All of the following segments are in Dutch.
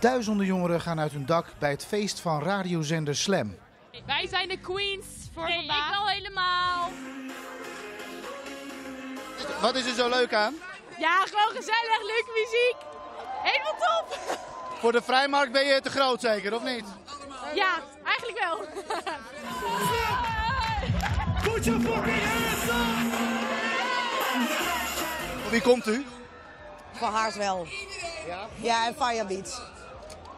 Duizenden jongeren gaan uit hun dak bij het feest van radiozender Slam. Wij zijn de queens voor Nee, vandaag. ik wel helemaal. Wat is er zo leuk aan? Ja, gewoon gezellig, leuke muziek. Helemaal top. Voor de vrijmarkt ben je te groot zeker, of niet? Ja, eigenlijk wel. Voor wie komt u? Van Haarswel. Ja. Ja, en Firebeats.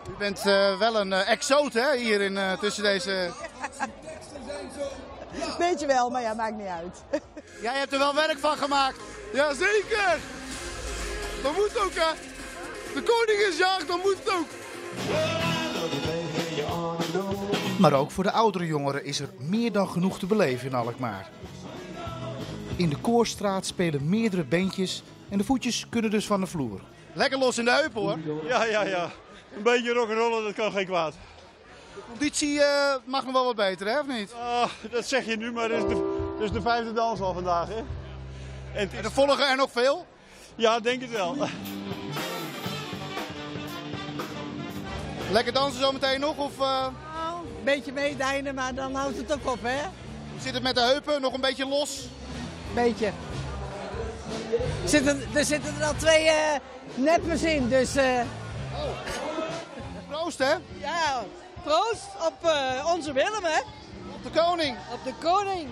U bent eh, wel een eh, exoot hè, hier in, eh, tussen deze... Weet je wel, maar ja, maakt niet uit. Jij hebt er wel werk van gemaakt. Jazeker! Dat moet ook hè. De koning is jaag, dan moet het ook. Maar ook voor de oudere jongeren is er meer dan genoeg te beleven in Alkmaar. In de Koorstraat spelen meerdere bandjes en de voetjes kunnen dus van de vloer. Lekker los in de heupen hoor. Ja, ja, ja. Een beetje rock'n'rollen, dat kan geen kwaad. De conditie eh, mag nog wel wat beter hè, of niet? Ah, dat zeg je nu, maar dit is de, is de vijfde dans al vandaag, hè? En er volgen er nog veel. ja, denk het wel. Lekker dansen zometeen nog of uh, Een beetje meedijnen, maar dan houdt het ook op, hè? hoe zit het met de heupen? Nog een beetje los? Beetje. Zitten, er zitten er al twee eh neppers in, dus eh, Proost hè, ja, proost op eh, onze Willem, hè? op de koning. Op de koning.